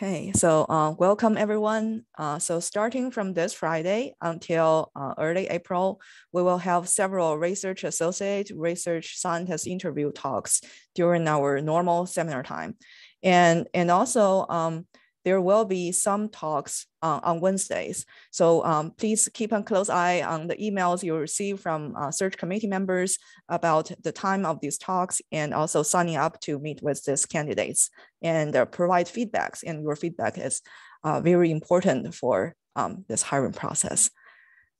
Okay, so uh, welcome everyone. Uh, so starting from this Friday until uh, early April, we will have several research associate, research scientist interview talks during our normal seminar time. And, and also um, there will be some talks on Wednesdays. So um, please keep a close eye on the emails you receive from uh, search committee members about the time of these talks and also signing up to meet with these candidates and uh, provide feedbacks. And your feedback is uh, very important for um, this hiring process.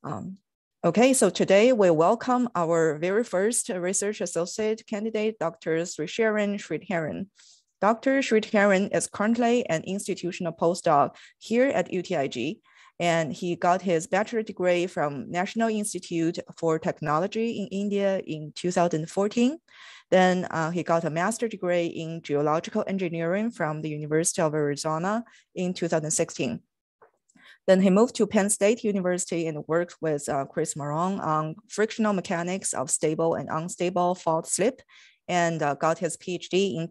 Um, okay, so today we welcome our very first research associate candidate, Dr. Srisharan Shreedharan. Dr. Shreedharan is currently an institutional postdoc here at UTIG, and he got his bachelor degree from National Institute for Technology in India in 2014. Then uh, he got a master degree in geological engineering from the University of Arizona in 2016. Then he moved to Penn State University and worked with uh, Chris Marone on frictional mechanics of stable and unstable fault slip and uh, got his PhD in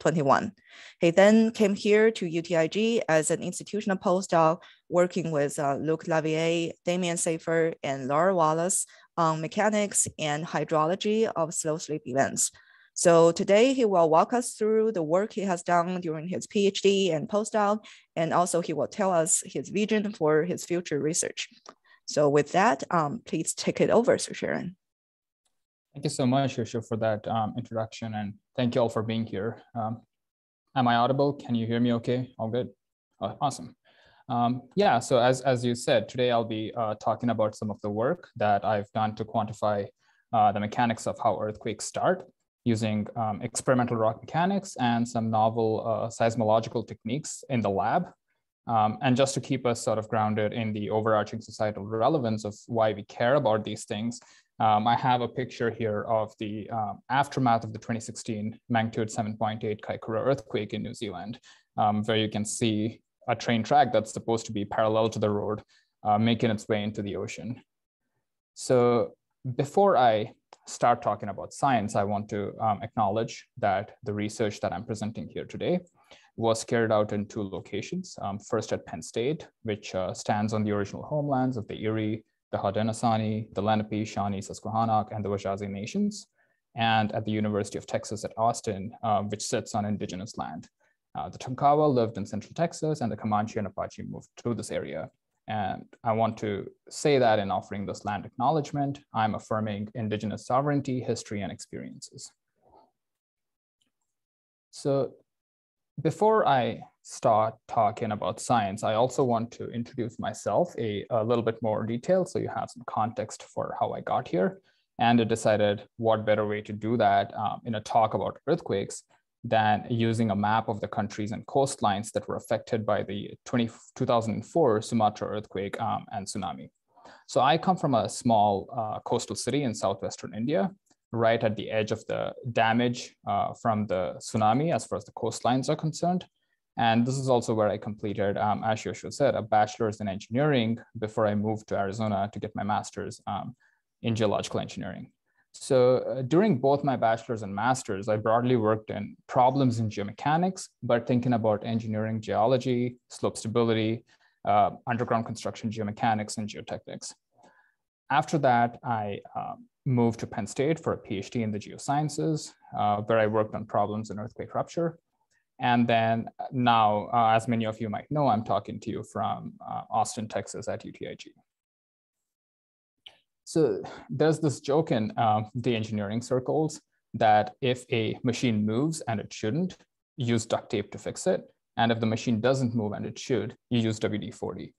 2021. He then came here to UTIG as an institutional postdoc, working with uh, Luc Lavier, Demian Saffer, and Laura Wallace on mechanics and hydrology of slow slip events. So today he will walk us through the work he has done during his PhD and postdoc, and also he will tell us his vision for his future research. So with that, um, please take it over, Srisharan. Thank you so much, Yusuf, for that um, introduction, and thank you all for being here. Um, am I audible? Can you hear me okay? All good? Oh, awesome. Um, yeah, so as, as you said, today I'll be uh, talking about some of the work that I've done to quantify uh, the mechanics of how earthquakes start using um, experimental rock mechanics and some novel uh, seismological techniques in the lab. Um, and just to keep us sort of grounded in the overarching societal relevance of why we care about these things, um, I have a picture here of the um, aftermath of the 2016 magnitude 7.8 Kaikoura earthquake in New Zealand, um, where you can see a train track that's supposed to be parallel to the road, uh, making its way into the ocean. So before I start talking about science, I want to um, acknowledge that the research that I'm presenting here today was carried out in two locations. Um, first at Penn State, which uh, stands on the original homelands of the Erie, the Haudenosaunee, the Lenape, Shawnee, Susquehannock, and the Wahzhazhe nations, and at the University of Texas at Austin, uh, which sits on indigenous land. Uh, the Tonkawa lived in central Texas, and the Comanche and Apache moved through this area. And I want to say that in offering this land acknowledgement, I'm affirming indigenous sovereignty, history, and experiences. So before I start talking about science, I also want to introduce myself a, a little bit more detail so you have some context for how I got here. And I decided what better way to do that um, in a talk about earthquakes than using a map of the countries and coastlines that were affected by the 20, 2004 Sumatra earthquake um, and tsunami. So I come from a small uh, coastal city in southwestern India, right at the edge of the damage uh, from the tsunami as far as the coastlines are concerned. And this is also where I completed, um, as Yoshua said, a bachelor's in engineering before I moved to Arizona to get my master's um, in geological engineering. So uh, during both my bachelor's and master's, I broadly worked in problems in geomechanics, but thinking about engineering geology, slope stability, uh, underground construction geomechanics, and geotechnics. After that, I um, moved to Penn State for a PhD in the geosciences, uh, where I worked on problems in earthquake rupture. And then uh, now, uh, as many of you might know, I'm talking to you from uh, Austin, Texas at UTIG. So there's this joke in um, the engineering circles that if a machine moves and it shouldn't, use duct tape to fix it. And if the machine doesn't move and it should, you use WD-40.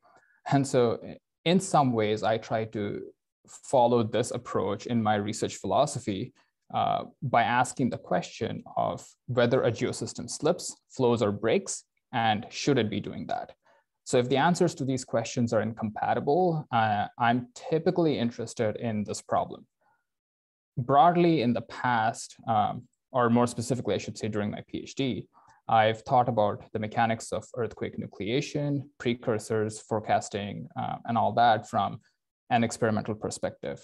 And so in some ways, I try to follow this approach in my research philosophy uh, by asking the question of whether a geosystem slips, flows, or breaks, and should it be doing that? So if the answers to these questions are incompatible, uh, I'm typically interested in this problem. Broadly in the past, um, or more specifically, I should say during my PhD, I've thought about the mechanics of earthquake nucleation, precursors, forecasting, uh, and all that from an experimental perspective.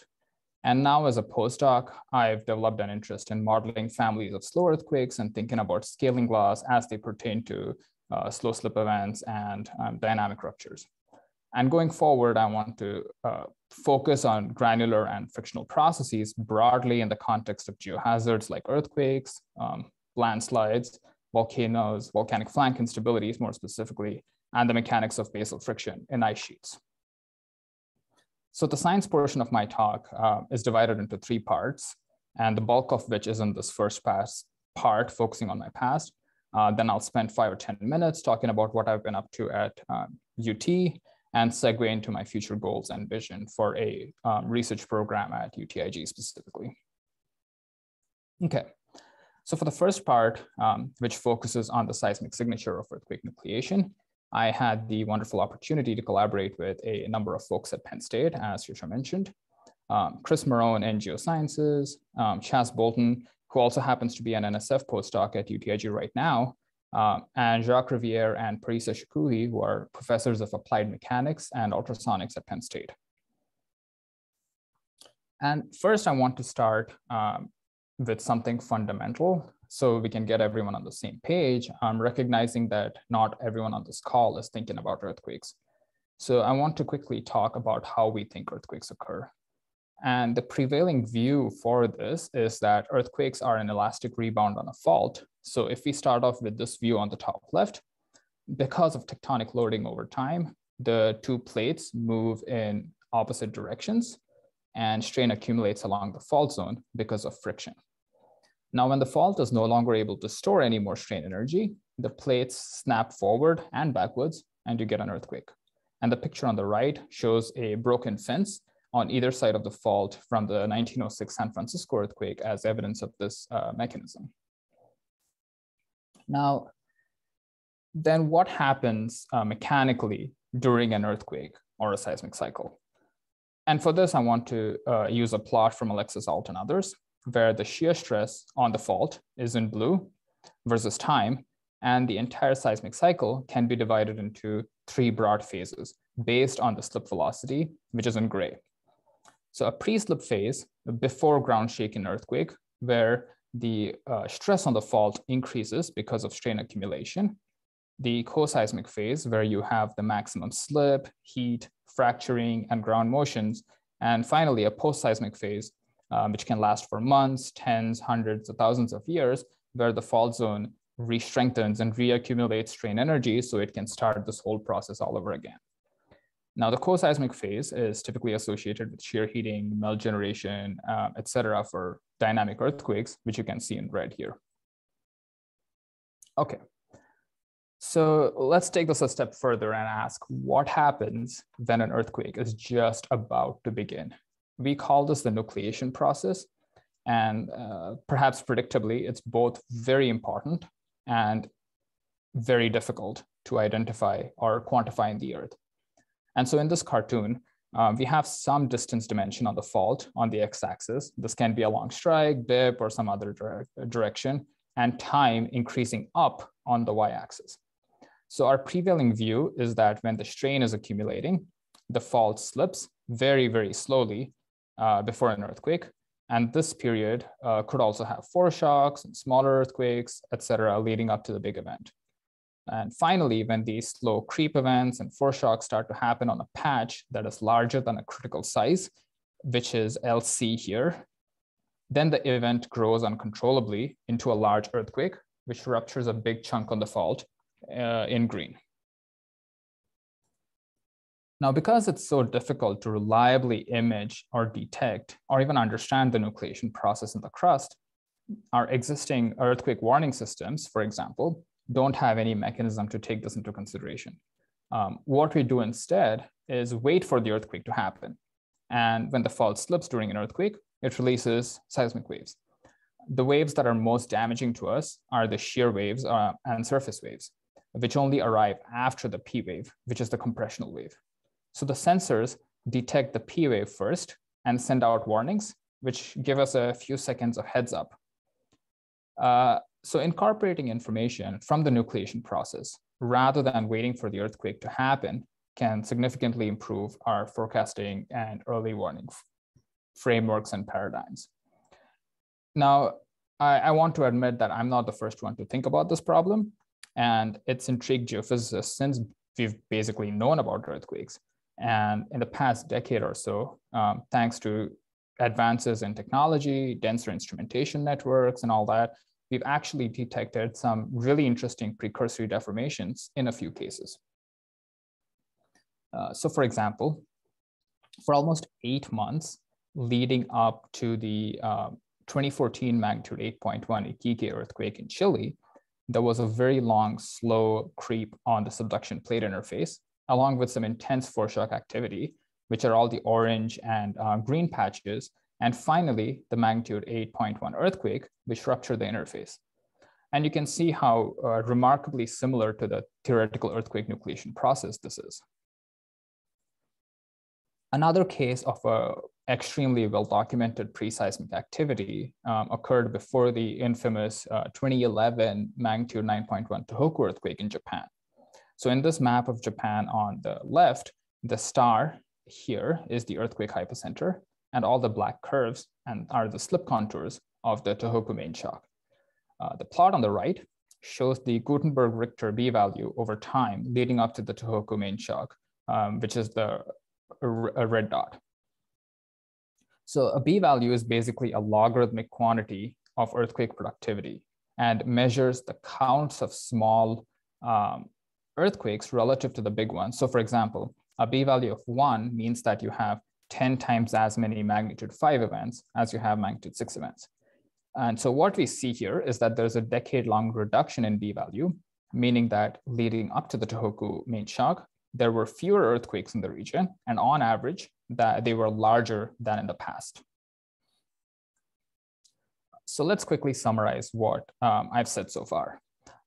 And now as a postdoc, I've developed an interest in modeling families of slow earthquakes and thinking about scaling laws as they pertain to uh, slow slip events, and um, dynamic ruptures. And going forward, I want to uh, focus on granular and frictional processes broadly in the context of geohazards like earthquakes, um, landslides, volcanoes, volcanic flank instabilities more specifically, and the mechanics of basal friction in ice sheets. So the science portion of my talk uh, is divided into three parts, and the bulk of which is in this first pass part, focusing on my past. Uh, then I'll spend five or 10 minutes talking about what I've been up to at um, UT and segue into my future goals and vision for a um, research program at UTIG specifically. Okay, so for the first part, um, which focuses on the seismic signature of earthquake nucleation, I had the wonderful opportunity to collaborate with a number of folks at Penn State, as Yusha mentioned. Um, Chris Marone in geosciences, um, Chas Bolton, who also happens to be an NSF postdoc at UTIG right now, um, and Jacques Riviere and Parisa Shokouhi, who are professors of applied mechanics and ultrasonics at Penn State. And first, I want to start um, with something fundamental so we can get everyone on the same page, I'm recognizing that not everyone on this call is thinking about earthquakes. So I want to quickly talk about how we think earthquakes occur. And the prevailing view for this is that earthquakes are an elastic rebound on a fault. So if we start off with this view on the top left, because of tectonic loading over time, the two plates move in opposite directions and strain accumulates along the fault zone because of friction. Now, when the fault is no longer able to store any more strain energy, the plates snap forward and backwards, and you get an earthquake. And the picture on the right shows a broken fence on either side of the fault from the 1906 San Francisco earthquake as evidence of this uh, mechanism. Now, then what happens uh, mechanically during an earthquake or a seismic cycle? And for this, I want to uh, use a plot from Alexis Alt and others where the shear stress on the fault is in blue versus time, and the entire seismic cycle can be divided into three broad phases based on the slip velocity, which is in gray. So a pre-slip phase before ground shaking earthquake, where the uh, stress on the fault increases because of strain accumulation. The co-seismic phase, where you have the maximum slip, heat, fracturing, and ground motions. And finally, a post-seismic phase, um, which can last for months, tens, hundreds, of thousands of years, where the fault zone re-strengthens and reaccumulates strain energy so it can start this whole process all over again. Now, the co-seismic phase is typically associated with shear heating, melt generation, um, et cetera, for dynamic earthquakes, which you can see in red here. Okay, so let's take this a step further and ask what happens when an earthquake is just about to begin? We call this the nucleation process. And uh, perhaps predictably, it's both very important and very difficult to identify or quantify in the Earth. And so in this cartoon, um, we have some distance dimension on the fault on the x-axis. This can be a long strike, dip, or some other dire direction, and time increasing up on the y-axis. So our prevailing view is that when the strain is accumulating, the fault slips very, very slowly uh, before an earthquake. And this period uh, could also have foreshocks and smaller earthquakes, et cetera, leading up to the big event. And finally, when these slow creep events and foreshocks start to happen on a patch that is larger than a critical size, which is LC here, then the event grows uncontrollably into a large earthquake, which ruptures a big chunk on the fault uh, in green. Now, because it's so difficult to reliably image or detect or even understand the nucleation process in the crust, our existing earthquake warning systems, for example, don't have any mechanism to take this into consideration. Um, what we do instead is wait for the earthquake to happen. And when the fault slips during an earthquake, it releases seismic waves. The waves that are most damaging to us are the shear waves uh, and surface waves, which only arrive after the P wave, which is the compressional wave. So the sensors detect the P wave first and send out warnings, which give us a few seconds of heads up. Uh, so incorporating information from the nucleation process rather than waiting for the earthquake to happen can significantly improve our forecasting and early warning frameworks and paradigms. Now, I, I, want to admit that I'm not the first one to think about this problem. And it's intrigued geophysicists since we've basically known about earthquakes. And in the past decade or so, um, thanks to advances in technology, denser instrumentation networks, and all that, we've actually detected some really interesting precursory deformations in a few cases. Uh, so for example, for almost eight months leading up to the uh, 2014 magnitude 8.1 Iquique earthquake in Chile, there was a very long, slow creep on the subduction plate interface, along with some intense foreshock activity, which are all the orange and uh, green patches. And finally, the magnitude 8.1 earthquake, which ruptured the interface. And you can see how uh, remarkably similar to the theoretical earthquake nucleation process this is. Another case of a extremely well-documented pre-seismic activity um, occurred before the infamous uh, 2011 magnitude 9.1 Tohoku earthquake in Japan. So in this map of Japan on the left, the star here is the earthquake hypocenter, and all the black curves and are the slip contours of the Tohoku main shock. Uh, the plot on the right shows the Gutenberg Richter B value over time leading up to the Tohoku main shock, um, which is the red dot. So a B value is basically a logarithmic quantity of earthquake productivity and measures the counts of small um, earthquakes relative to the big ones. So for example, a B value of one means that you have 10 times as many magnitude five events as you have magnitude six events. And so what we see here is that there's a decade long reduction in B value, meaning that leading up to the Tohoku main shock, there were fewer earthquakes in the region, and on average, that they were larger than in the past. So let's quickly summarize what um, I've said so far.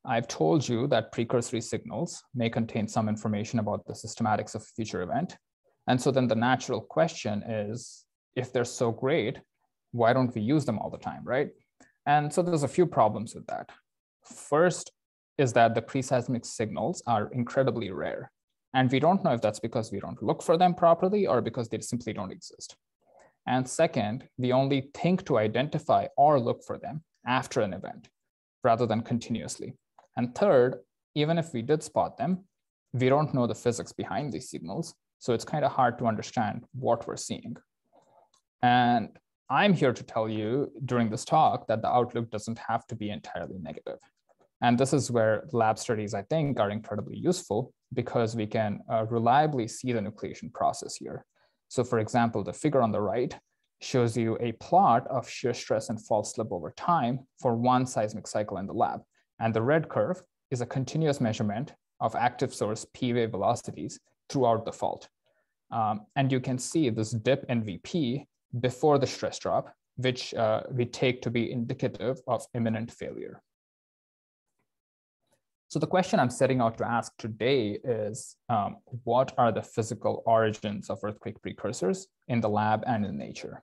I've told you that precursory signals may contain some information about the systematics of a future event. And so then the natural question is, if they're so great, why don't we use them all the time, right? And so there's a few problems with that. First is that the pre-seismic signals are incredibly rare. And we don't know if that's because we don't look for them properly or because they simply don't exist. And second, we only think to identify or look for them after an event rather than continuously. And third, even if we did spot them, we don't know the physics behind these signals. So it's kind of hard to understand what we're seeing. And I'm here to tell you during this talk that the outlook doesn't have to be entirely negative. And this is where lab studies, I think, are incredibly useful because we can uh, reliably see the nucleation process here. So for example, the figure on the right shows you a plot of shear stress and fault slip over time for one seismic cycle in the lab. And the red curve is a continuous measurement of active source P wave velocities throughout the fault. Um, and you can see this dip in VP before the stress drop, which uh, we take to be indicative of imminent failure. So the question I'm setting out to ask today is, um, what are the physical origins of earthquake precursors in the lab and in nature?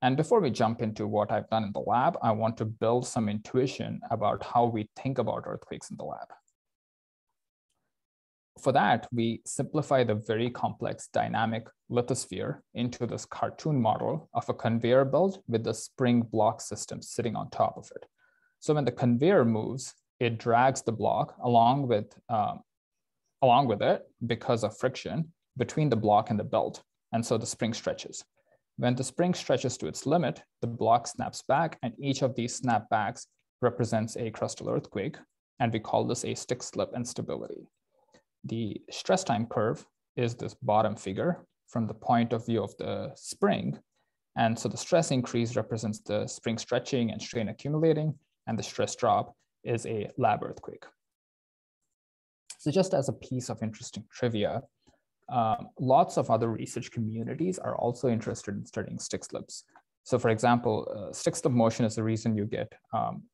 And before we jump into what I've done in the lab, I want to build some intuition about how we think about earthquakes in the lab. For that, we simplify the very complex dynamic lithosphere into this cartoon model of a conveyor belt with the spring block system sitting on top of it. So when the conveyor moves, it drags the block along with, um, along with it because of friction between the block and the belt. And so the spring stretches. When the spring stretches to its limit, the block snaps back and each of these snapbacks represents a crustal earthquake. And we call this a stick slip instability. The stress time curve is this bottom figure from the point of view of the spring. And so the stress increase represents the spring stretching and strain accumulating, and the stress drop is a lab earthquake. So just as a piece of interesting trivia, um, lots of other research communities are also interested in studying stick slips. So for example, uh, stick slip motion is the reason you get um,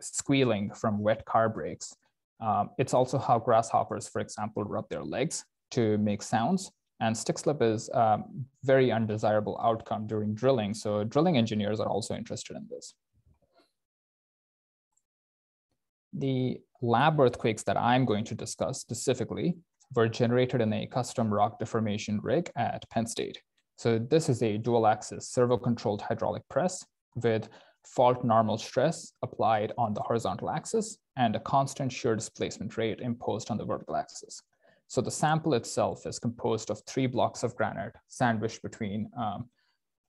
squealing from wet car brakes. Um, it's also how grasshoppers, for example, rub their legs to make sounds. And stick slip is a um, very undesirable outcome during drilling. So drilling engineers are also interested in this. The lab earthquakes that I'm going to discuss specifically were generated in a custom rock deformation rig at Penn State. So this is a dual axis servo controlled hydraulic press with fault normal stress applied on the horizontal axis and a constant shear displacement rate imposed on the vertical axis. So the sample itself is composed of three blocks of granite sandwiched between um,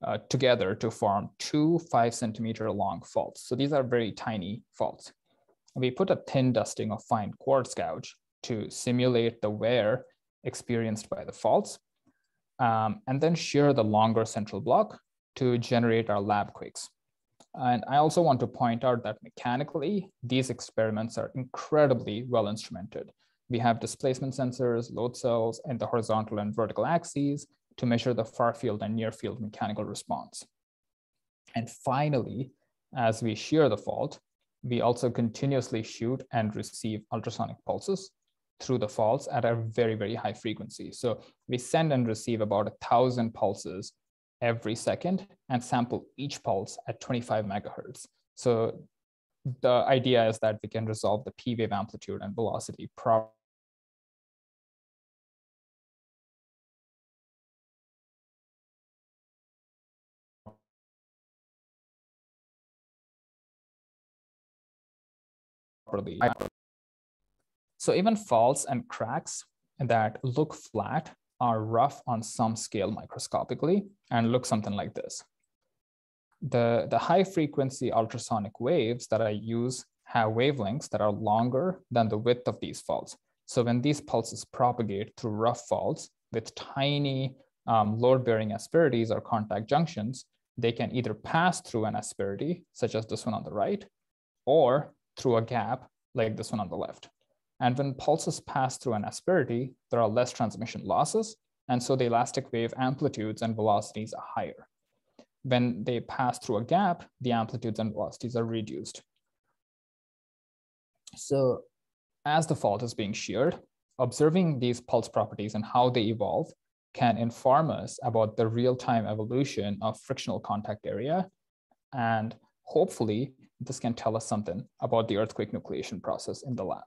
uh, together to form two five centimeter long faults. So these are very tiny faults. We put a thin dusting of fine quartz gouge to simulate the wear experienced by the faults, um, and then shear the longer central block to generate our lab quakes. And I also want to point out that mechanically, these experiments are incredibly well instrumented. We have displacement sensors, load cells, and the horizontal and vertical axes to measure the far field and near field mechanical response. And finally, as we shear the fault, we also continuously shoot and receive ultrasonic pulses through the faults at a very, very high frequency. So we send and receive about a thousand pulses every second and sample each pulse at 25 megahertz. So the idea is that we can resolve the P wave amplitude and velocity properly properly. So even faults and cracks that look flat are rough on some scale microscopically and look something like this. The, the high frequency ultrasonic waves that I use have wavelengths that are longer than the width of these faults. So when these pulses propagate through rough faults with tiny um, load-bearing asperities or contact junctions, they can either pass through an asperity, such as this one on the right, or through a gap like this one on the left. And when pulses pass through an asperity, there are less transmission losses. And so the elastic wave amplitudes and velocities are higher. When they pass through a gap, the amplitudes and velocities are reduced. So as the fault is being sheared, observing these pulse properties and how they evolve can inform us about the real-time evolution of frictional contact area. And hopefully this can tell us something about the earthquake nucleation process in the lab.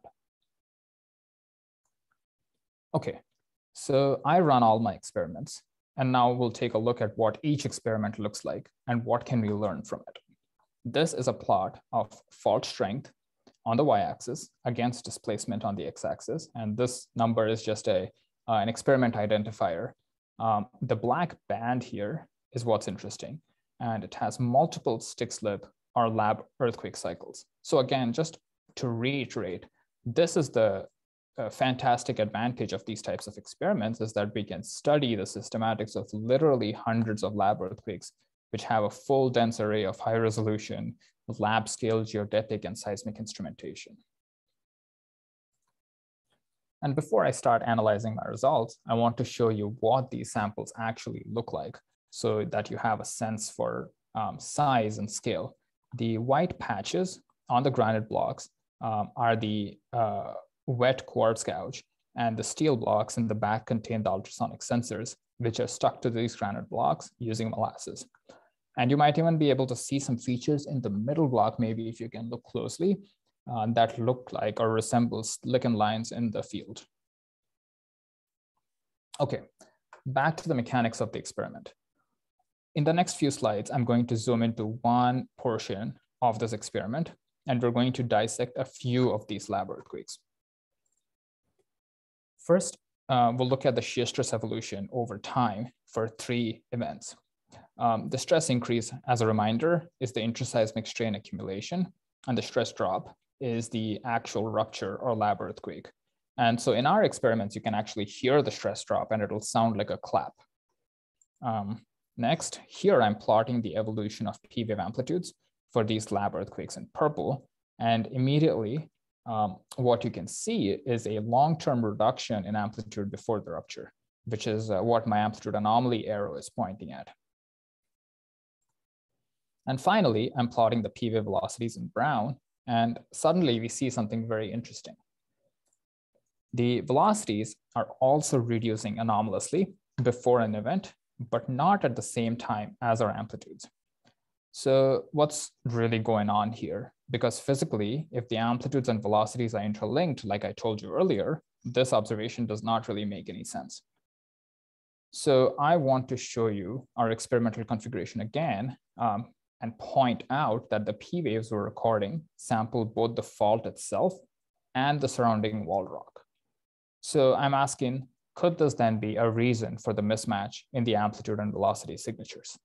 Okay, so I run all my experiments, and now we'll take a look at what each experiment looks like and what can we learn from it. This is a plot of fault strength on the y-axis against displacement on the x-axis, and this number is just a uh, an experiment identifier. Um, the black band here is what's interesting, and it has multiple stick slip or lab earthquake cycles. So again, just to reiterate, this is the a fantastic advantage of these types of experiments is that we can study the systematics of literally hundreds of lab earthquakes, which have a full dense array of high resolution lab scale geodetic and seismic instrumentation. And before I start analyzing my results, I want to show you what these samples actually look like so that you have a sense for um, size and scale. The white patches on the granite blocks um, are the uh, wet quartz gouge, and the steel blocks in the back contain the ultrasonic sensors, which are stuck to these granite blocks using molasses. And you might even be able to see some features in the middle block, maybe if you can look closely, uh, that look like or resemble slickenlines in the field. Okay, back to the mechanics of the experiment. In the next few slides, I'm going to zoom into one portion of this experiment, and we're going to dissect a few of these lab earthquakes. First, uh, we'll look at the shear stress evolution over time for three events. Um, the stress increase, as a reminder, is the interseismic strain accumulation, and the stress drop is the actual rupture or lab earthquake. And so in our experiments, you can actually hear the stress drop and it'll sound like a clap. Um, next, here I'm plotting the evolution of P wave amplitudes for these lab earthquakes in purple. And immediately um, what you can see is a long-term reduction in amplitude before the rupture, which is uh, what my amplitude anomaly arrow is pointing at. And finally, I'm plotting the P wave velocities in brown, and suddenly we see something very interesting. The velocities are also reducing anomalously before an event, but not at the same time as our amplitudes. So what's really going on here? Because physically, if the amplitudes and velocities are interlinked, like I told you earlier, this observation does not really make any sense. So I want to show you our experimental configuration again. Um, and point out that the P waves we're recording sample both the fault itself and the surrounding wall rock. So I'm asking, could this then be a reason for the mismatch in the amplitude and velocity signatures?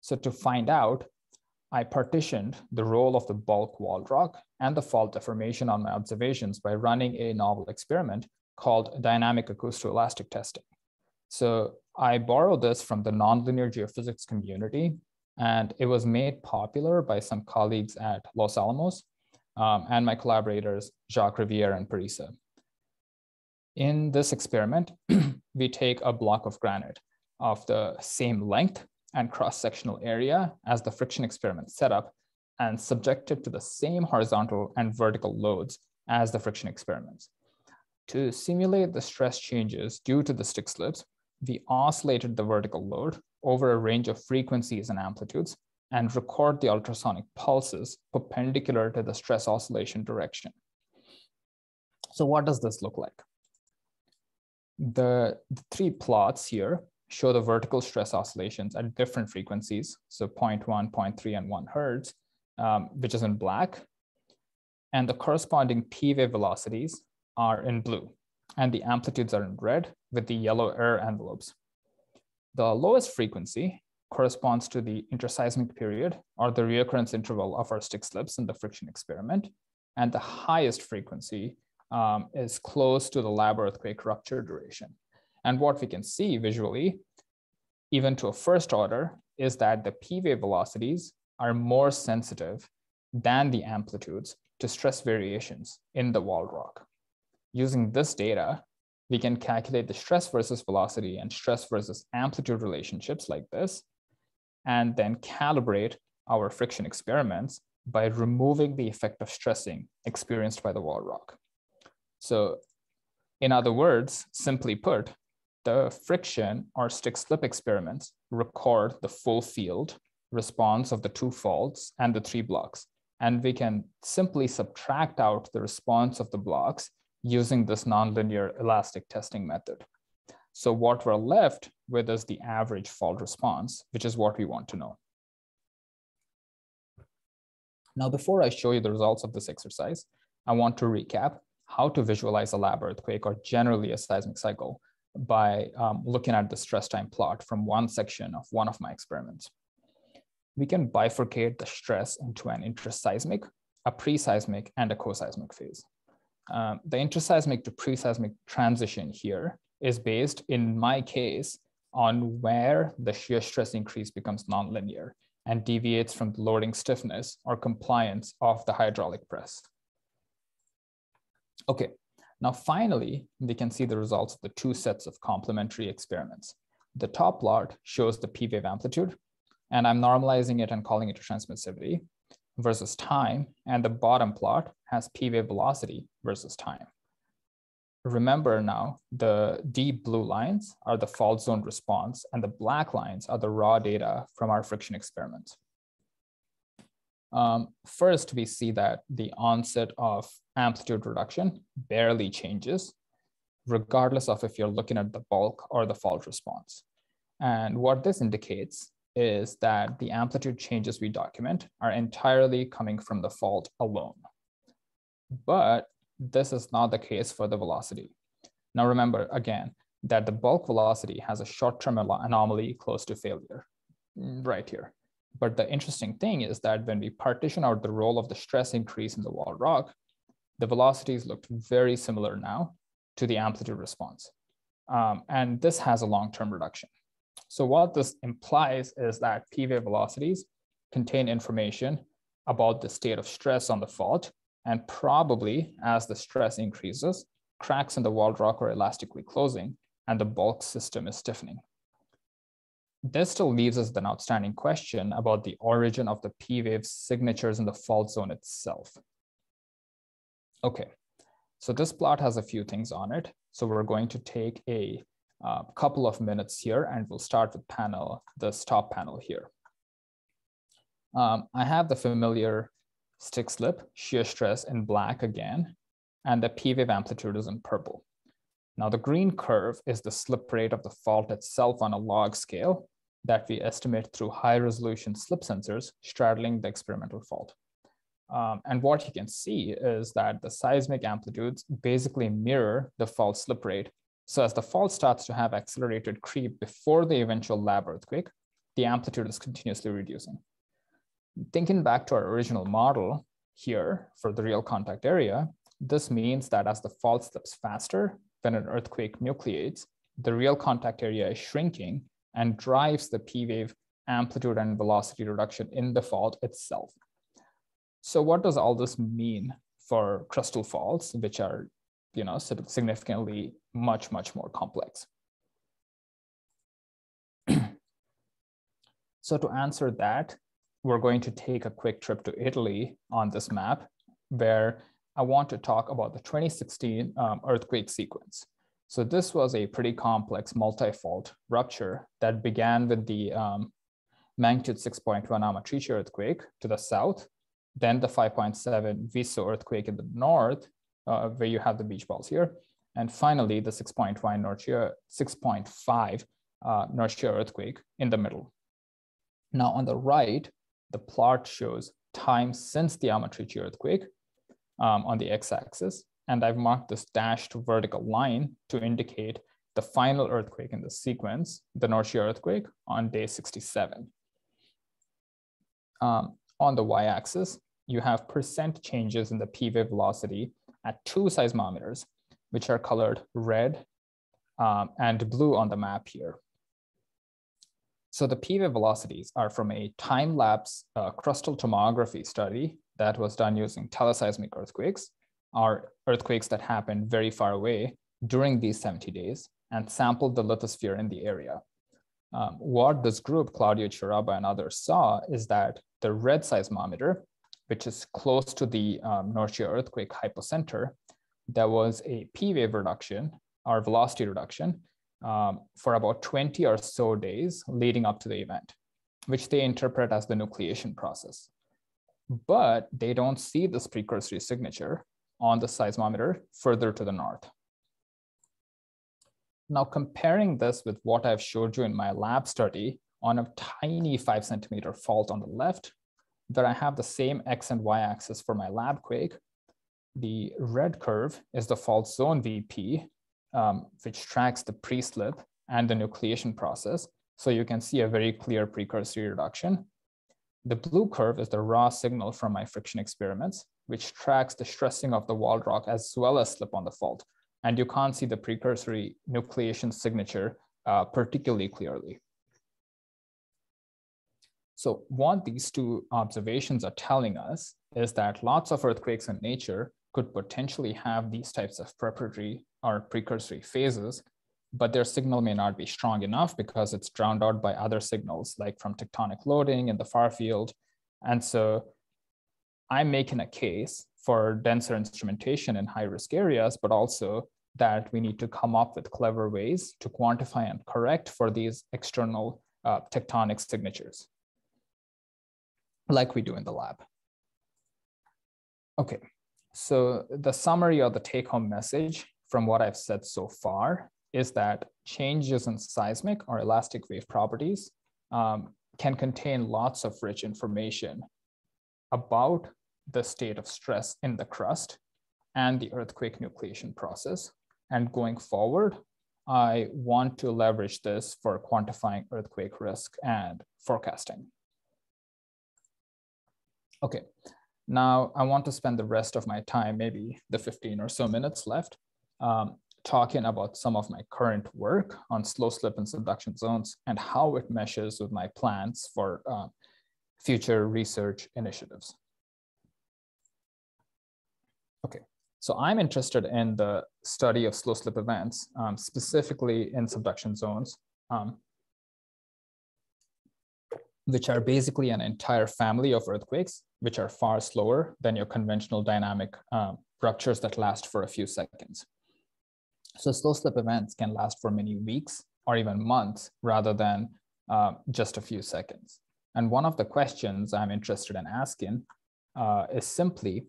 So to find out, I partitioned the role of the bulk wall rock and the fault deformation on my observations by running a novel experiment called dynamic acoustoelastic testing. So I borrowed this from the nonlinear geophysics community, and it was made popular by some colleagues at Los Alamos um, and my collaborators, Jacques Riviere and Parisa. In this experiment, we take a block of granite of the same length and cross-sectional area as the friction experiment setup and subjected to the same horizontal and vertical loads as the friction experiments. To simulate the stress changes due to the stick slips, we oscillated the vertical load over a range of frequencies and amplitudes and record the ultrasonic pulses perpendicular to the stress oscillation direction. So what does this look like? The, the three plots here show the vertical stress oscillations at different frequencies, so 0.1, 0.3, and 1 hertz, um, which is in black. And the corresponding P wave velocities are in blue, and the amplitudes are in red with the yellow error envelopes. The lowest frequency corresponds to the interseismic period or the reoccurrence interval of our stick slips in the friction experiment. And the highest frequency um, is close to the lab earthquake rupture duration. And what we can see visually, even to a first order, is that the P wave velocities are more sensitive than the amplitudes to stress variations in the wall rock. Using this data, we can calculate the stress versus velocity and stress versus amplitude relationships like this, and then calibrate our friction experiments by removing the effect of stressing experienced by the wall rock. So in other words, simply put, the friction or stick slip experiments record the full field response of the two faults and the three blocks. And we can simply subtract out the response of the blocks using this nonlinear elastic testing method. So what we're left with is the average fault response, which is what we want to know. Now, before I show you the results of this exercise, I want to recap how to visualize a lab earthquake or generally a seismic cycle by um, looking at the stress time plot from one section of one of my experiments. We can bifurcate the stress into an interseismic, a pre-seismic, and a co-seismic phase. Um, the interseismic to pre-seismic transition here is based, in my case, on where the shear stress increase becomes nonlinear and deviates from the loading stiffness or compliance of the hydraulic press. Okay, now finally, we can see the results of the two sets of complementary experiments. The top plot shows the P wave amplitude, and I'm normalizing it and calling it transmissivity versus time, and the bottom plot has P wave velocity versus time. Remember now, the deep blue lines are the fault zone response, and the black lines are the raw data from our friction experiments. Um, first, we see that the onset of amplitude reduction barely changes, regardless of if you're looking at the bulk or the fault response. And what this indicates is that the amplitude changes we document are entirely coming from the fault alone. But this is not the case for the velocity. Now remember again, that the bulk velocity has a short-term anomaly close to failure right here. But the interesting thing is that when we partition out the role of the stress increase in the wall rock, the velocities looked very similar now to the amplitude response. Um, and this has a long-term reduction. So what this implies is that P wave velocities contain information about the state of stress on the fault, and probably as the stress increases, cracks in the wall rock are elastically closing and the bulk system is stiffening. This still leaves us with an outstanding question about the origin of the P wave signatures in the fault zone itself. Okay, so this plot has a few things on it. So we're going to take a uh, couple of minutes here and we'll start with panel, this top panel here. Um, I have the familiar stick slip, shear stress in black again, and the P wave amplitude is in purple. Now the green curve is the slip rate of the fault itself on a log scale, that we estimate through high resolution slip sensors straddling the experimental fault. Um, and what you can see is that the seismic amplitudes basically mirror the fault slip rate. So as the fault starts to have accelerated creep before the eventual lab earthquake, the amplitude is continuously reducing. Thinking back to our original model here for the real contact area, this means that as the fault slips faster when an earthquake nucleates, the real contact area is shrinking and drives the P wave amplitude and velocity reduction in the fault itself. So what does all this mean for crustal faults, which are you know, significantly much, much more complex? so to answer that, we're going to take a quick trip to Italy on this map, where I want to talk about the 2016 um, earthquake sequence. So this was a pretty complex multi-fault rupture that began with the um, magnitude 6.1 Amatrice earthquake to the south, then the 5.7 Visso earthquake in the north, uh, where you have the beach balls here, and finally the 6.1 Norcia, 6.5 uh, Norcia earthquake in the middle. Now on the right, the plot shows time since the Amatrice earthquake um, on the x-axis, and I've marked this dashed vertical line to indicate the final earthquake in the sequence, the North Norcia earthquake on day 67. Um, on the y-axis, you have percent changes in the p-wave velocity at two seismometers, which are colored red um, and blue on the map here. So the p-wave velocities are from a time-lapse uh, crustal tomography study that was done using teleseismic earthquakes are earthquakes that happened very far away during these 70 days and sampled the lithosphere in the area. Um, what this group, Claudio Chiarabba and others saw is that the red seismometer, which is close to the um, Norcia earthquake hypocenter, there was a P wave reduction or velocity reduction um, for about 20 or so days leading up to the event, which they interpret as the nucleation process. But they don't see this precursory signature on the seismometer further to the north. Now comparing this with what I've showed you in my lab study on a tiny five centimeter fault on the left, that I have the same X and Y axis for my lab quake. The red curve is the fault zone VP, um, which tracks the pre-slip and the nucleation process. So you can see a very clear precursory reduction. The blue curve is the raw signal from my friction experiments, which tracks the stressing of the wall rock as well as slip on the fault. And you can't see the precursory nucleation signature uh, particularly clearly. So what these two observations are telling us is that lots of earthquakes in nature could potentially have these types of preparatory or precursory phases, but their signal may not be strong enough because it's drowned out by other signals like from tectonic loading in the far field. And so I'm making a case for denser instrumentation in high risk areas, but also that we need to come up with clever ways to quantify and correct for these external uh, tectonic signatures, like we do in the lab. Okay, so the summary or the take home message from what I've said so far is that changes in seismic or elastic wave properties um, can contain lots of rich information about the state of stress in the crust and the earthquake nucleation process. And going forward, I want to leverage this for quantifying earthquake risk and forecasting. Okay, now I want to spend the rest of my time, maybe the 15 or so minutes left, um, talking about some of my current work on slow slip and subduction zones and how it meshes with my plans for uh, future research initiatives. Okay, so I'm interested in the study of slow slip events, um, specifically in subduction zones, um, which are basically an entire family of earthquakes, which are far slower than your conventional dynamic um, ruptures that last for a few seconds. So slow slip events can last for many weeks or even months rather than uh, just a few seconds. And one of the questions I'm interested in asking uh, is simply,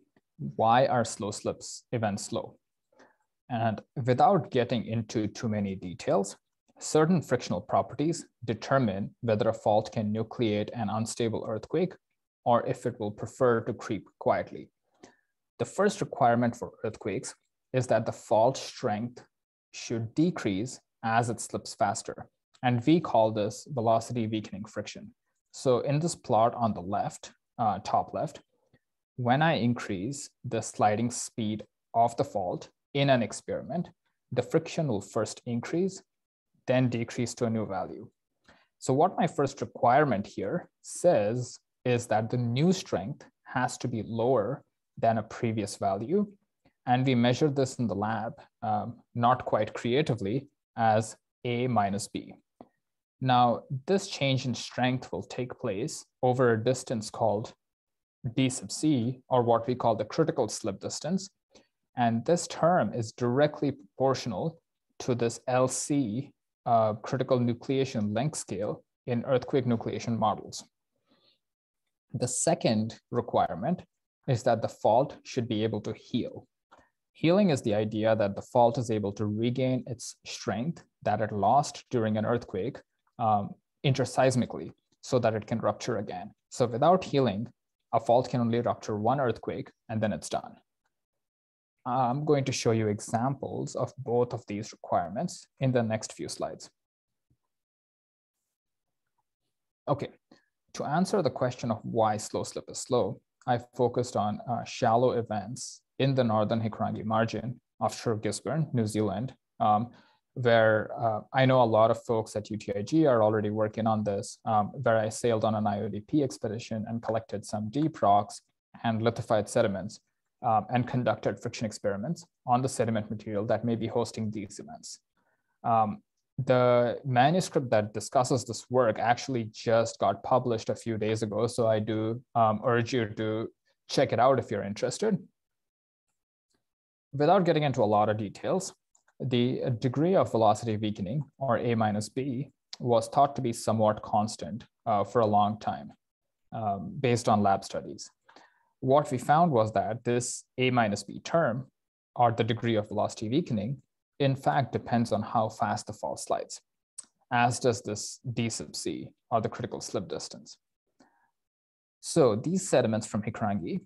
why are slow slips events slow? And without getting into too many details, certain frictional properties determine whether a fault can nucleate an unstable earthquake or if it will prefer to creep quietly. The first requirement for earthquakes is that the fault strength should decrease as it slips faster. And we call this velocity weakening friction. So in this plot on the left, uh, top left, when I increase the sliding speed of the fault in an experiment, the friction will first increase, then decrease to a new value. So what my first requirement here says is that the new strength has to be lower than a previous value. And we measured this in the lab, um, not quite creatively, as A minus B. Now, this change in strength will take place over a distance called d sub c, or what we call the critical slip distance. And this term is directly proportional to this LC uh, critical nucleation length scale in earthquake nucleation models. The second requirement is that the fault should be able to heal. Healing is the idea that the fault is able to regain its strength that it lost during an earthquake um, interseismically so that it can rupture again. So without healing, a fault can only rupture one earthquake and then it's done. I'm going to show you examples of both of these requirements in the next few slides. Okay, to answer the question of why slow slip is slow, I focused on uh, shallow events in the northern Hikurangi margin offshore Gisborne, New Zealand, um, where uh, I know a lot of folks at UTIG are already working on this, um, where I sailed on an IODP expedition and collected some deep rocks and lithified sediments um, and conducted friction experiments on the sediment material that may be hosting these events. Um, the manuscript that discusses this work actually just got published a few days ago, so I do um, urge you to check it out if you're interested. Without getting into a lot of details, the degree of velocity weakening, or A minus B, was thought to be somewhat constant uh, for a long time um, based on lab studies. What we found was that this A minus B term, or the degree of velocity weakening, in fact depends on how fast the fault slides, as does this D sub C, or the critical slip distance. So these sediments from Hikurangi,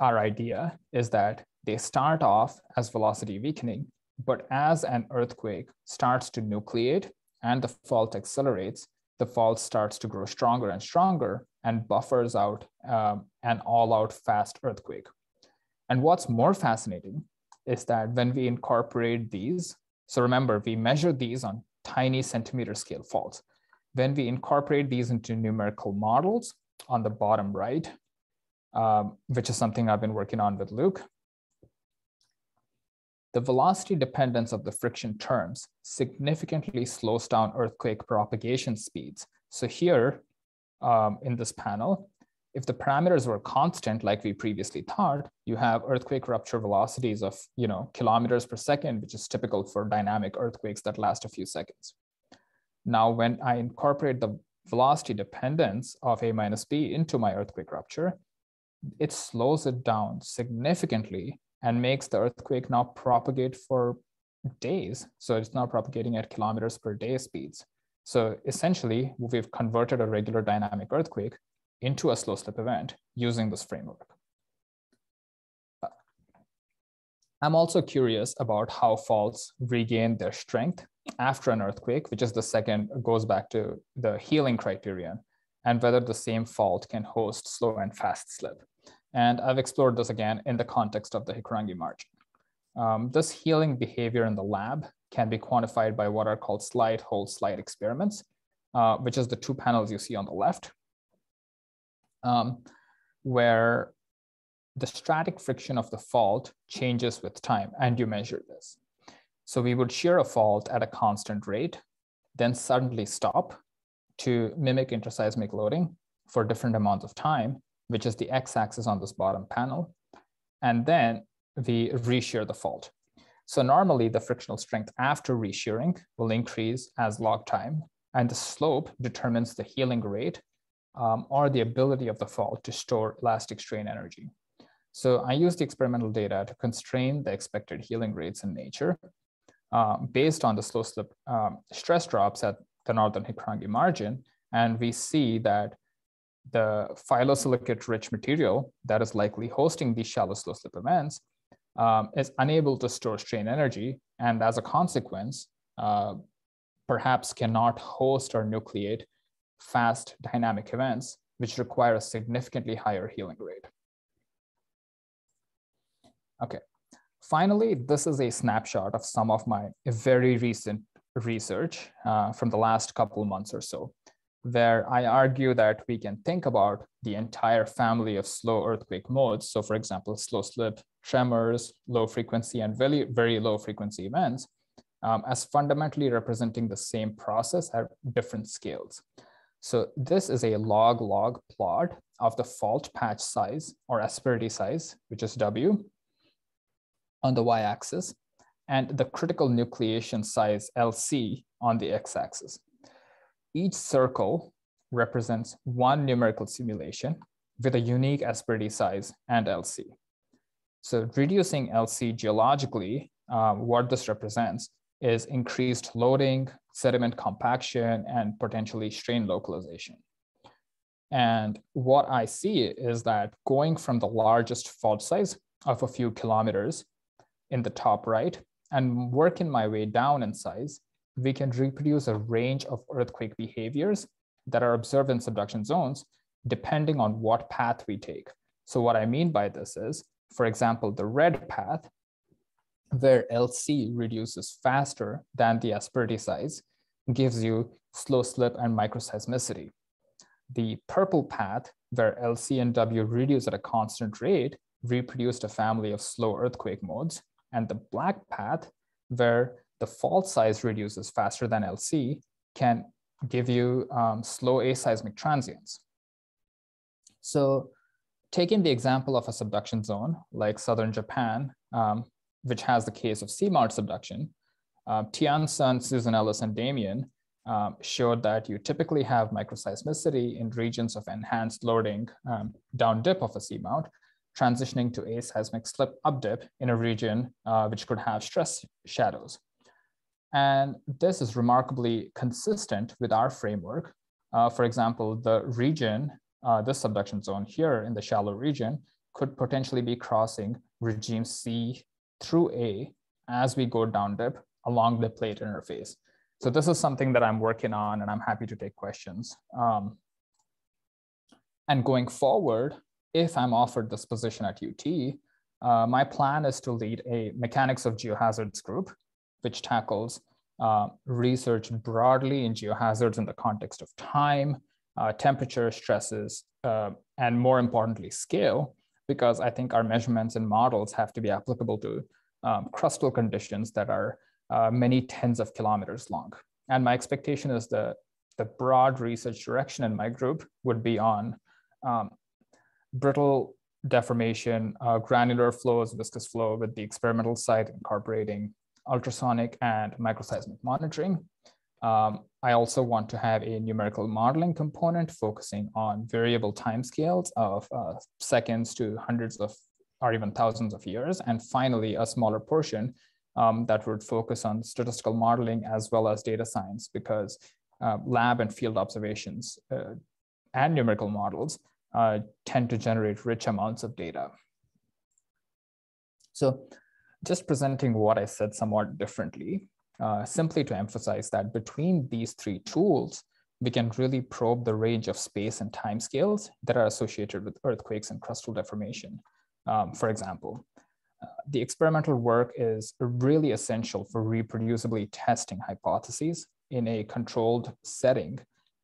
our idea is that they start off as velocity weakening but as an earthquake starts to nucleate and the fault accelerates, the fault starts to grow stronger and stronger and buffers out um, an all out fast earthquake. And what's more fascinating is that when we incorporate these, so remember, we measure these on tiny centimeter scale faults. When we incorporate these into numerical models on the bottom right, um, which is something I've been working on with Luke, the velocity dependence of the friction terms significantly slows down earthquake propagation speeds. So here um, in this panel, if the parameters were constant, like we previously thought, you have earthquake rupture velocities of you know, kilometers per second, which is typical for dynamic earthquakes that last a few seconds. Now, when I incorporate the velocity dependence of A minus B into my earthquake rupture, it slows it down significantly and makes the earthquake now propagate for days. So it's now propagating at kilometers per day speeds. So essentially, we've converted a regular dynamic earthquake into a slow slip event using this framework. Uh, I'm also curious about how faults regain their strength after an earthquake, which is the second, goes back to the healing criterion, and whether the same fault can host slow and fast slip. And I've explored this again in the context of the Hikurangi margin. Um, this healing behavior in the lab can be quantified by what are called slide hold slide experiments, uh, which is the two panels you see on the left, um, where the static friction of the fault changes with time, and you measure this. So we would shear a fault at a constant rate, then suddenly stop to mimic interseismic loading for different amounts of time, which is the x-axis on this bottom panel. And then we reshear the fault. So normally the frictional strength after reshearing will increase as log time, and the slope determines the healing rate um, or the ability of the fault to store elastic strain energy. So I use the experimental data to constrain the expected healing rates in nature. uh, based on the slow slip um, stress drops at the northern Hikurangi margin. And we see that the phyllosilicate rich material that is likely hosting these shallow slow slip events um, is unable to store strain energy. And as a consequence, uh, perhaps cannot host or nucleate fast dynamic events, which require a significantly higher healing rate. Okay, finally, this is a snapshot of some of my very recent research uh, from the last couple months or so, where I argue that we can think about the entire family of slow earthquake modes. So for example, slow slip, tremors, low frequency, and very, very low frequency events um, as fundamentally representing the same process at different scales. So this is a log-log plot of the fault patch size or asperity size, which is W, on the y-axis, and the critical nucleation size LC on the x-axis. Each circle represents one numerical simulation with a unique asperity size and LC. So reducing LC geologically, um, what this represents is increased loading, sediment compaction, and potentially strain localization. And what I see is that going from the largest fault size of a few kilometers in the top right and working my way down in size, we can reproduce a range of earthquake behaviors that are observed in subduction zones depending on what path we take. So what I mean by this is, for example, the red path where LC reduces faster than the asperity size, gives you slow slip and microseismicity. The purple path, where LC and W reduce at a constant rate, reproduced a family of slow earthquake modes. And the black path, where the fault size reduces faster than LC, can give you um, slow aseismic transients. So taking the example of a subduction zone like southern Japan, um, which has the case of seamount subduction, uh, Tian-Sun, Susan Ellis, and Demian um, showed that you typically have microseismicity in regions of enhanced loading um, down dip of a seamount, transitioning to aseismic slip up dip in a region uh, which could have stress shadows. And this is remarkably consistent with our framework. Uh, for example, the region, uh, this subduction zone here in the shallow region could potentially be crossing regime C through A as we go down dip along the plate interface. So this is something that I'm working on and I'm happy to take questions. Um, and going forward, if I'm offered this position at UT, uh, my plan is to lead a mechanics of geohazards group, which tackles uh, research broadly in geohazards in the context of time, uh, temperature, stresses, uh, and more importantly, scale, because I think our measurements and models have to be applicable to um, crustal conditions that are uh, many tens of kilometers long. And my expectation is that the broad research direction in my group would be on um, brittle deformation, uh, granular flows, viscous flow with the experimental side incorporating ultrasonic and microseismic monitoring. Um, I also want to have a numerical modeling component focusing on variable timescales of uh, seconds to hundreds of or even thousands of years. And finally, a smaller portion um, that would focus on statistical modeling as well as data science because uh, lab and field observations uh, and numerical models uh, tend to generate rich amounts of data. So just presenting what I said somewhat differently, uh, simply to emphasize that between these three tools, we can really probe the range of space and time scales that are associated with earthquakes and crustal deformation. Um, for example, uh, the experimental work is really essential for reproducibly testing hypotheses in a controlled setting.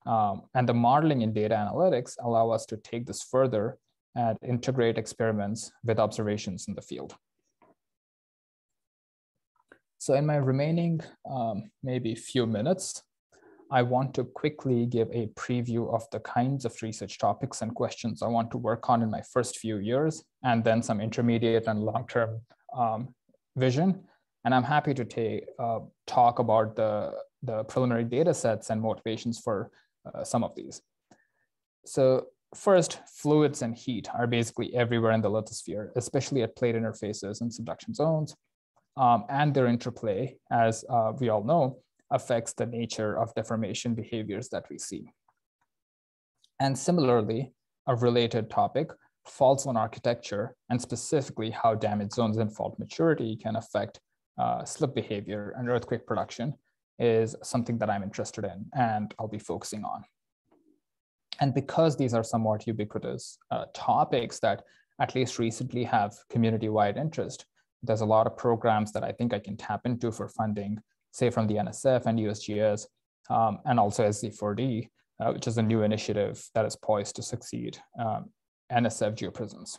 Um, and the modeling and data analytics allow us to take this further and integrate experiments with observations in the field. So in my remaining um, maybe few minutes, I want to quickly give a preview of the kinds of research topics and questions I want to work on in my first few years, and then some intermediate and long-term um, vision. And I'm happy to take, uh, talk about the, the preliminary data sets and motivations for uh, some of these. So first, fluids and heat are basically everywhere in the lithosphere, especially at plate interfaces and subduction zones. Um, and their interplay, as uh, we all know, affects the nature of deformation behaviors that we see. And similarly, a related topic, fault zone architecture, and specifically how damage zones and fault maturity can affect uh, slip behavior and earthquake production is something that I'm interested in and I'll be focusing on. And because these are somewhat ubiquitous uh, topics that at least recently have community-wide interest, there's a lot of programs that I think I can tap into for funding, say from the NSF and USGS, um, and also SZ4D, uh, which is a new initiative that is poised to succeed um, NSF geoprisms.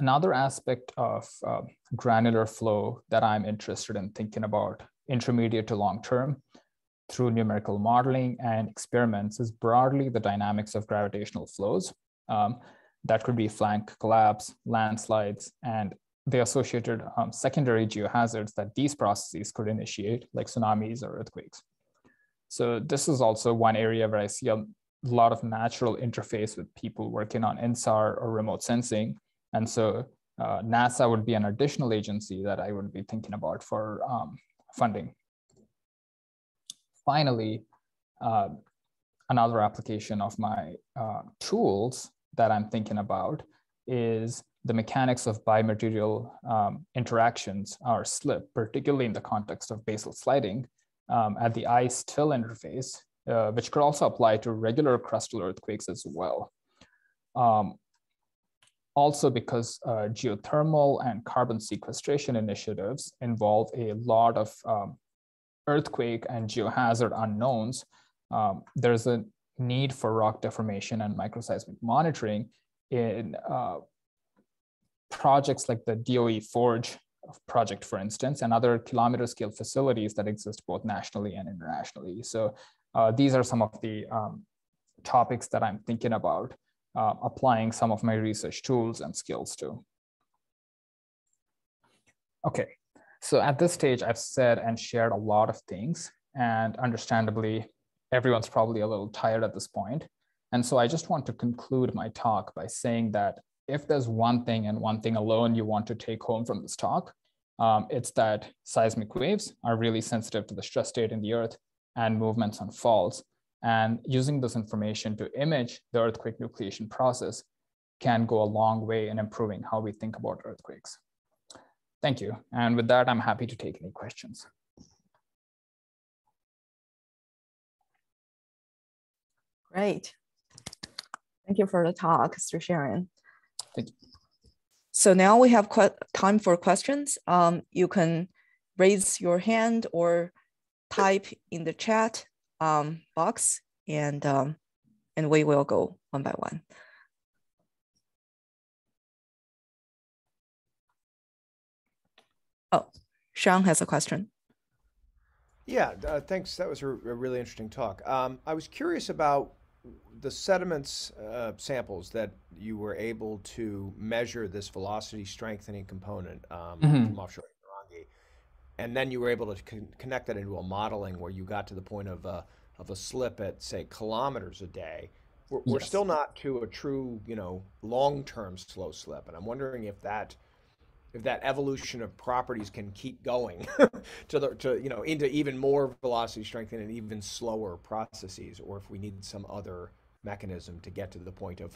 Another aspect of uh, granular flow that I'm interested in thinking about intermediate to long term through numerical modeling and experiments is broadly the dynamics of gravitational flows. Um, that could be flank collapse, landslides, and the associated um, secondary geohazards that these processes could initiate, like tsunamis or earthquakes. So this is also one area where I see a lot of natural interface with people working on INSAR or remote sensing and so uh, NASA would be an additional agency that I would be thinking about for um, funding. Finally, uh, another application of my uh, tools that I'm thinking about is the mechanics of bimaterial um, interactions or slip, particularly in the context of basal sliding um, at the ice till interface, uh, which could also apply to regular crustal earthquakes as well. Um, also because uh, geothermal and carbon sequestration initiatives involve a lot of um, earthquake and geohazard unknowns, um, there's a need for rock deformation and microseismic monitoring in uh, projects like the DOE Forge project, for instance, and other kilometer scale facilities that exist both nationally and internationally. So uh, these are some of the um, topics that I'm thinking about uh, applying some of my research tools and skills to. Okay, so at this stage, I've said and shared a lot of things, and understandably, everyone's probably a little tired at this point. And so I just want to conclude my talk by saying that if there's one thing and one thing alone you want to take home from this talk, um, it's that seismic waves are really sensitive to the stress state in the earth and movements on faults. And using this information to image the earthquake nucleation process can go a long way in improving how we think about earthquakes. Thank you. And with that, I'm happy to take any questions. Great. Thank you for the talk, Srisharan. Thank you. So now we have time for questions. Um, you can raise your hand or type in the chat um, box and, um, and we will go one by one. Oh, Sean has a question. Yeah, uh, thanks. That was a, a, really interesting talk. Um, I was curious about the sediments uh, samples that you were able to measure this velocity strengthening component um, mm-hmm. from offshore and then you were able to con- connect that into a modeling where you got to the point of uh, of a slip at say kilometers a day. We're, yes. we're still not to a true you know long term slow slip, and I'm wondering if that if that evolution of properties can keep going to the to you know into even more velocity strengthening and even slower processes, or if we need some other mechanism to get to the point of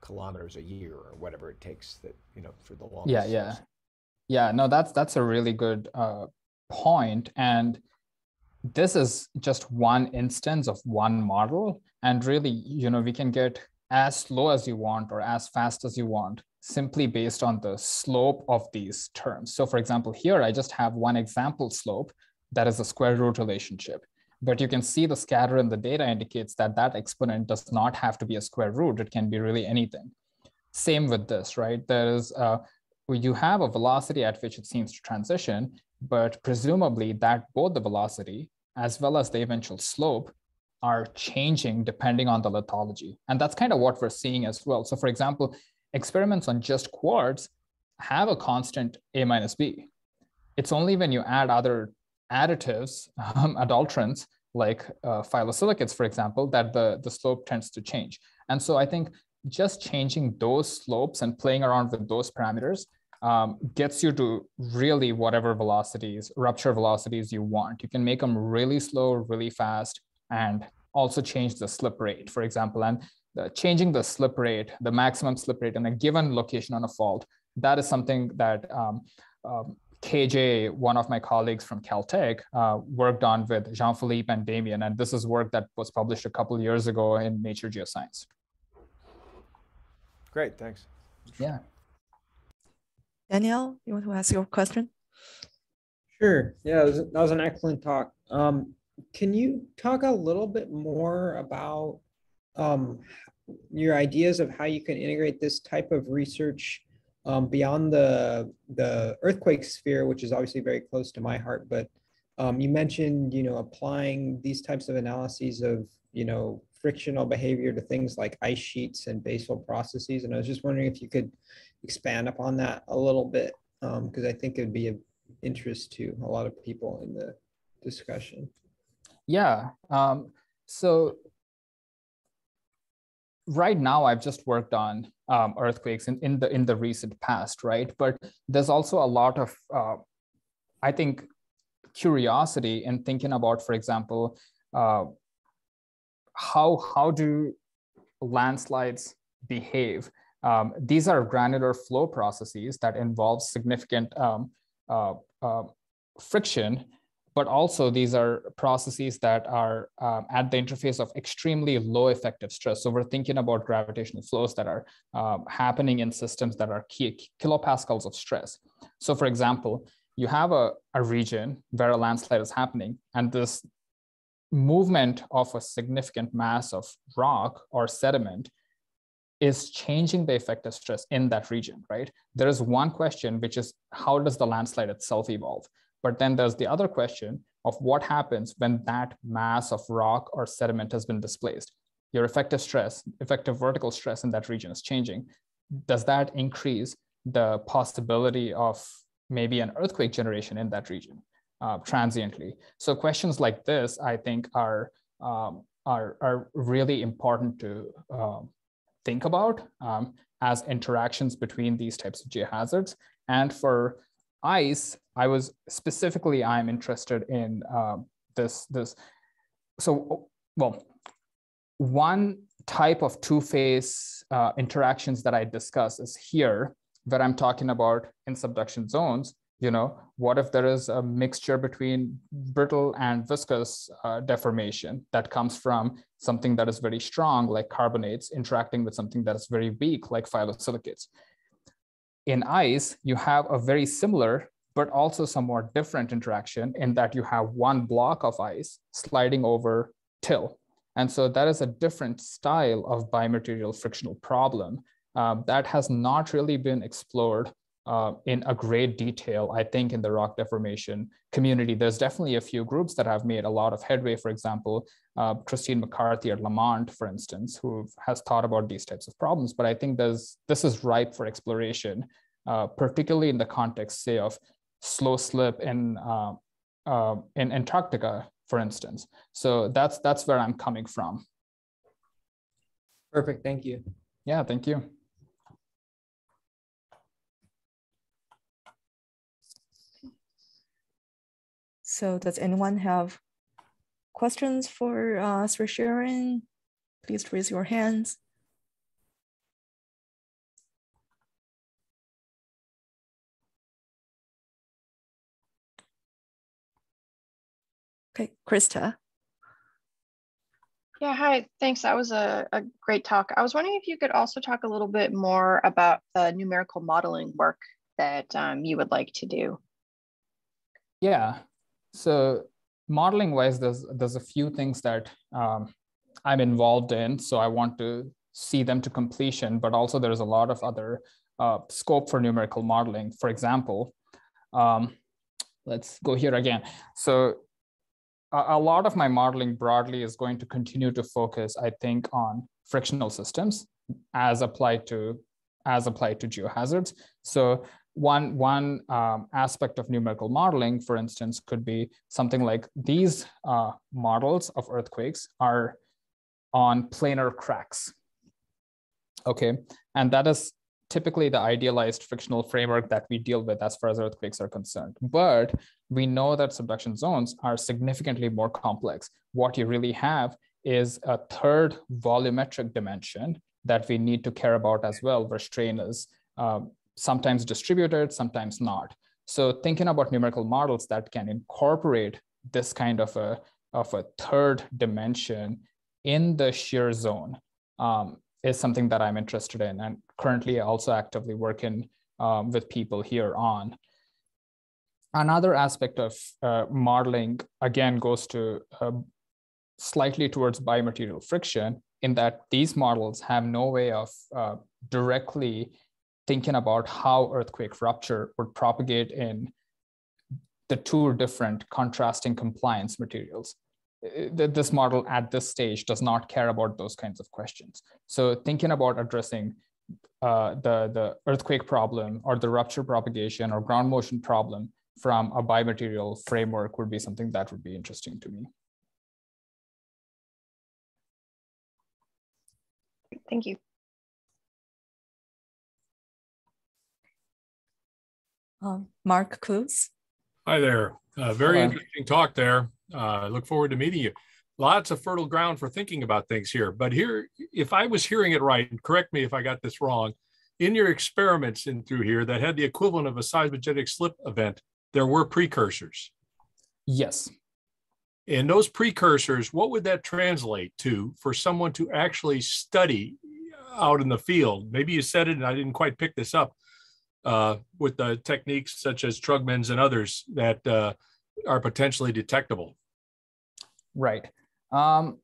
kilometers a year or whatever it takes that you know for the longest. Yeah, yeah. Yeah, no, that's that's a really good uh, point, and this is just one instance of one model, and really, you know, we can get as slow as you want or as fast as you want simply based on the slope of these terms. So, for example, here I just have one example slope that is a square root relationship. But you can see the scatter in the data indicates that that exponent does not have to be a square root. It can be really anything. Same with this, right? There is uh, you have a velocity at which it seems to transition, but presumably that both the velocity as well as the eventual slope are changing depending on the lithology. And that's kind of what we're seeing as well. So for example, experiments on just quartz have a constant A minus B. It's only when you add other additives, um, adulterants, like uh, phyllosilicates, for example, that the, the slope tends to change. And so I think just changing those slopes and playing around with those parameters um, gets you to really whatever velocities, rupture velocities you want. You can make them really slow, really fast, and also change the slip rate, for example. And the, changing the slip rate, the maximum slip rate in a given location on a fault, that is something that um, um, KJ, one of my colleagues from Caltech, uh, worked on with Jean-Philippe and Demian. And this is work that was published a couple years ago in Nature Geoscience. Great, thanks. Yeah. Daniel, you want to ask your question? Sure. Yeah, was, that was an excellent talk. Um, can you talk a little bit more about um, your ideas of how you can integrate this type of research um, beyond the the earthquake sphere, which is obviously very close to my heart, but um, you mentioned, you know, applying these types of analyses of, you know, frictional behavior to things like ice sheets and basal processes. And I was just wondering if you could expand upon that a little bit, because um, I think it'd be of interest to a lot of people in the discussion. Yeah. Um, so right now I've just worked on um, earthquakes in, in the in the recent past, right? But there's also a lot of uh, I think curiosity in thinking about, for example, uh, how how do landslides behave? Um, these are granular flow processes that involve significant um, uh, uh friction but also these are processes that are um, at the interface of extremely low effective stress. So we're thinking about gravitational flows that are um, happening in systems that are key, kilopascals of stress. So for example, you have a, a region where a landslide is happening and this movement of a significant mass of rock or sediment is changing the effective stress in that region, right? There is one question, which is how does the landslide itself evolve? But then there's the other question of what happens when that mass of rock or sediment has been displaced. Your effective stress, effective vertical stress in that region is changing. Does that increase the possibility of maybe an earthquake generation in that region uh, transiently? So questions like this, I think, are um, are, are really important to um, think about um, as interactions between these types of geohazards. And for ice, I was specifically, I'm interested in uh, this, this. So, well, one type of two-phase uh, interactions that I discuss is here, where I'm talking about in subduction zones, you know, what if there is a mixture between brittle and viscous uh, deformation that comes from something that is very strong, like carbonates, interacting with something that is very weak, like phyllosilicates in ice, you have a very similar, but also somewhat different interaction in that you have one block of ice sliding over till. And so that is a different style of bimaterial frictional problem uh, that has not really been explored uh, in a great detail, I think, in the rock deformation community. There's definitely a few groups that have made a lot of headway. For example, uh, Christine McCarthy at Lamont, for instance, who has thought about these types of problems. But I think there's this is ripe for exploration, uh, particularly in the context, say, of slow slip in uh, uh, in Antarctica, for instance. So that's that's where I'm coming from. Perfect. Thank you. Yeah. Thank you. So does anyone have questions for Srisharan? Please raise your hands. Okay, Krista. Yeah, hi, thanks. That was a, a great talk. I was wondering if you could also talk a little bit more about the numerical modeling work that um, you would like to do. Yeah, so modeling wise, there's there's a few things that um, I'm involved in. So I want to see them to completion, but also there's a lot of other uh, scope for numerical modeling. For example, um, let's go here again. So a, lot of my modeling broadly is going to continue to focus, I think, on frictional systems as applied to as applied to geohazards. So one, one um, aspect of numerical modeling, for instance, could be something like these uh, models of earthquakes are on planar cracks. Okay, and that is typically the idealized frictional framework that we deal with as far as earthquakes are concerned. But we know that subduction zones are significantly more complex. What you really have is a third volumetric dimension that we need to care about as well, where strain is um, sometimes distributed, sometimes not. So thinking about numerical models that can incorporate this kind of a, of a third dimension in the shear zone um, is something that I'm interested in and currently also actively working um, with people here on. Another aspect of uh, modeling, again, goes to uh, slightly towards bimaterial friction in that these models have no way of uh, directly thinking about how earthquake rupture would propagate in the two different contrasting compliance materials. This model at this stage does not care about those kinds of questions. So thinking about addressing uh, the, the earthquake problem or the rupture propagation or ground motion problem from a bimaterial framework would be something that would be interesting to me. Thank you. Um, Mark Kuz. Hi there. Uh, very Hello. interesting talk there. Uh, I look forward to meeting you. Lots of fertile ground for thinking about things here. But here, if I was hearing it right, and correct me if I got this wrong, in your experiments in through here that had the equivalent of a seismogenic slip event, there were precursors. Yes. And those precursors, what would that translate to for someone to actually study out in the field? Maybe you said it and I didn't quite pick this up uh, with the techniques such as Trugmans and others that uh, are potentially detectable? Right. Um,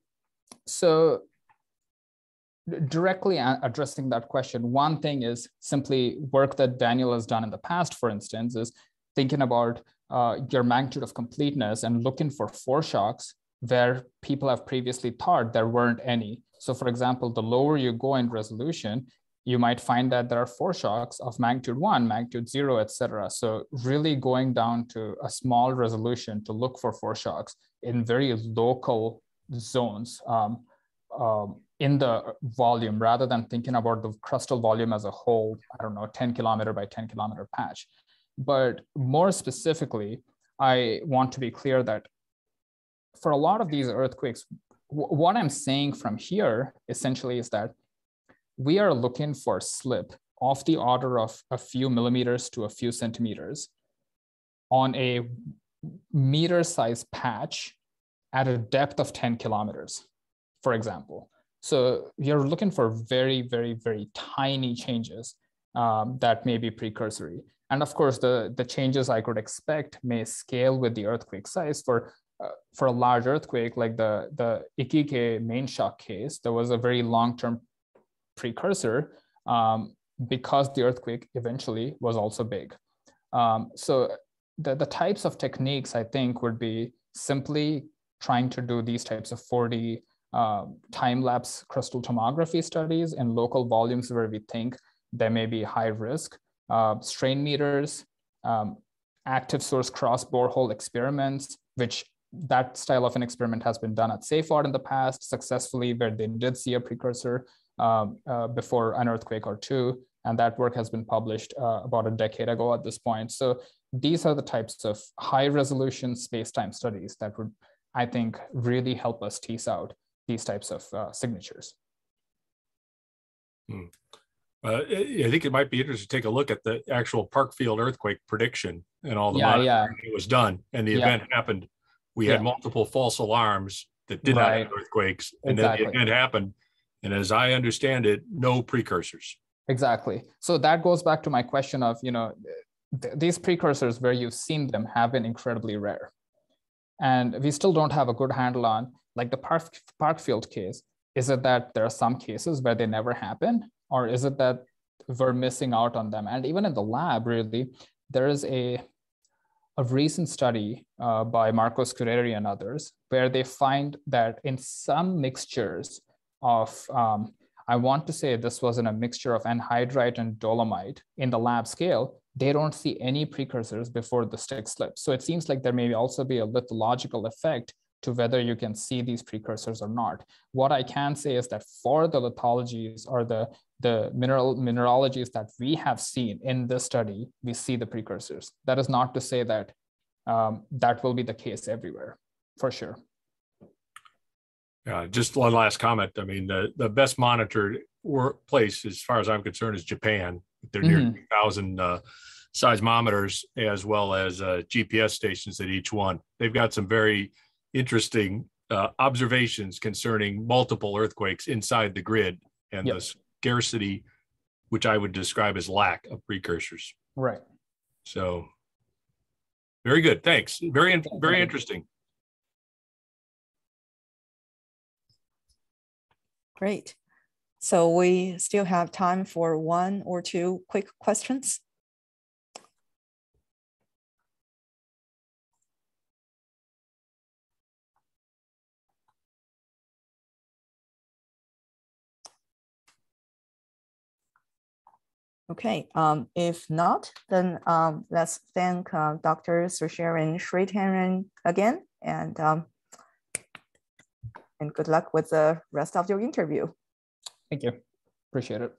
so directly addressing that question, one thing is simply work that Daniel has done in the past, for instance, is thinking about uh, your magnitude of completeness and looking for foreshocks where people have previously thought there weren't any. So for example, the lower you go in resolution, you might find that there are foreshocks of magnitude one, magnitude zero, et cetera. So really going down to a small resolution to look for foreshocks in very local zones um, um, in the volume rather than thinking about the crustal volume as a whole, I don't know, 10 kilometer by 10 kilometer patch. But more specifically, I want to be clear that for a lot of these earthquakes, what I'm saying from here essentially is that we are looking for slip of the order of a few millimeters to a few centimeters on a meter size patch at a depth of 10 kilometers, for example. So you're looking for very, very, very tiny changes um, that may be precursory. And of course, the, the changes I could expect may scale with the earthquake size. For, uh, for a large earthquake like the, the Iquique main shock case, there was a very long-term precursor um, because the earthquake eventually was also big. Um, so the, the types of techniques I think would be simply trying to do these types of 4D uh, time-lapse crustal tomography studies in local volumes where we think there may be high risk, uh, strain meters, um, active source cross borehole experiments, which that style of an experiment has been done at SAFOD in the past successfully, where they did see a precursor um, uh, before an earthquake or two. And that work has been published uh, about a decade ago at this point. So these are the types of high resolution space-time studies that would, I think, really help us tease out these types of uh, signatures. Hmm. Uh, I think it might be interesting to take a look at the actual Parkfield earthquake prediction and all the yeah, yeah. it was done and the yeah. event happened. We yeah. had multiple false alarms that did right. not have earthquakes, and exactly. then the event happened, and as I understand it, no precursors. Exactly. So that goes back to my question of, you know, th- these precursors where you've seen them have been incredibly rare. And we still don't have a good handle on, like the Park, Parkfield case. Is it that there are some cases where they never happen? Or is it that we're missing out on them? And even in the lab, really, there is a, a recent study uh, by Marcos Scuderi and others where they find that in some mixtures, of, um, I want to say this was in a mixture of anhydrite and dolomite in the lab scale, they don't see any precursors before the stick slips. So it seems like there may also be a lithological effect to whether you can see these precursors or not. What I can say is that for the lithologies or the, the mineral mineralogies that we have seen in this study, we see the precursors. That is not to say that um, that will be the case everywhere, for sure. Uh, just one last comment. I mean, the, the best monitored place, as far as I'm concerned, is Japan. They're near mm-hmm. 2,000 uh, seismometers as well as uh, GPS stations at each one. They've got some very interesting uh, observations concerning multiple earthquakes inside the grid and yep. the scarcity, which I would describe as lack of precursors. Right. So, very good. Thanks. Very, very interesting. Great. So we still have time for one or two quick questions. Okay, um, if not, then um, let's thank uh, Dr. Srisharan Shreedharan again and um, and good luck with the rest of your interview. Thank you. Appreciate it.